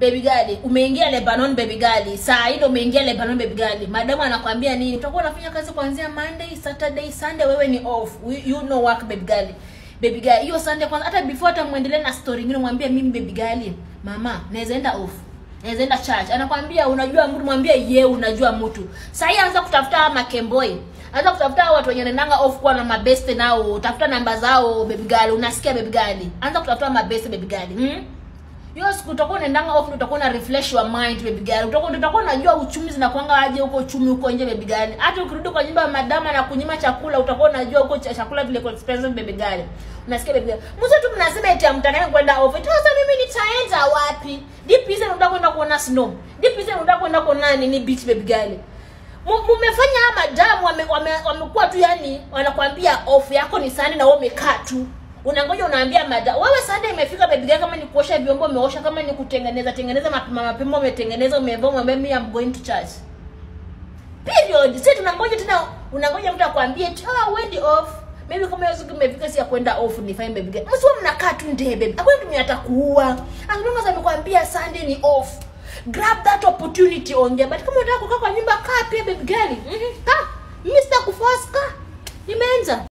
baby girl umeingia Lebanon baby girl. Saa hii ndo umeingia Lebanon baby girl. Madamu anakwambia nini? Utakuwa unafanya kazi kuanzia Monday Saturday Sunday wewe ni off. We- you know work baby girl. Baby girl hiyo Sunday kwanza hata before hata muendelee na story nyingine mwambie mimi baby girl. Mama naweza enda off. Naweza enda church. Anakwambia unajua mtu? Mwambie ye unajua mtu. Saa hii anza kutafuta ama makemboi anza kutafuta watu wenye nendanga off kuwa na mabeste nao. Tafuta namba zao baby girl. Unasikia baby girl? Anza kutafuta mabeste baby girl. Hmm? Hiyo siku utakuwa unaendanga off utakuwa na refresh your mind baby girl. Utakuwa utakuwa unajua uchumi zinakuanga aje huko uchumi huko nje baby girl. Hata ukirudi kwa nyumba ya madama na kunyima chakula utakuwa unajua huko chakula vile kwa expensive baby girl. Unasikia baby girl? Mzo tu mnasema eti amtakaye kwenda off eti sasa mimi nitaenda wapi? Deep is unataka kwenda kuona snow. Deep is unataka kwenda kuona nini beach baby girl? Mumefanya madamu wamekuwa wame, wame tu yani wanakwambia off yako ni sani na wewe umekaa tu unangoja unaambia mada. Wewe sanda imefika baby kama ni kuosha vyombo umeosha kama ni kutengeneza tengeneza mapema mapema umetengeneza umevaa umwambia mimi am going to church. Period. Sasa tunangoja tena unangoja mtu akwambie ah wendi off. Maybe kama hiyo siku imefika si ya kwenda off ni fine baby girl. Msiwe mnakaa tu ndee baby. Hakuna mtu mwenye atakuua. Angalau amekwambia sunday ni off. Grab that opportunity ongea. But kama unataka kukaa kwa nyumba kaa pia baby girl. Mhm. Kaa mimi sitakuforce kaa nimeanza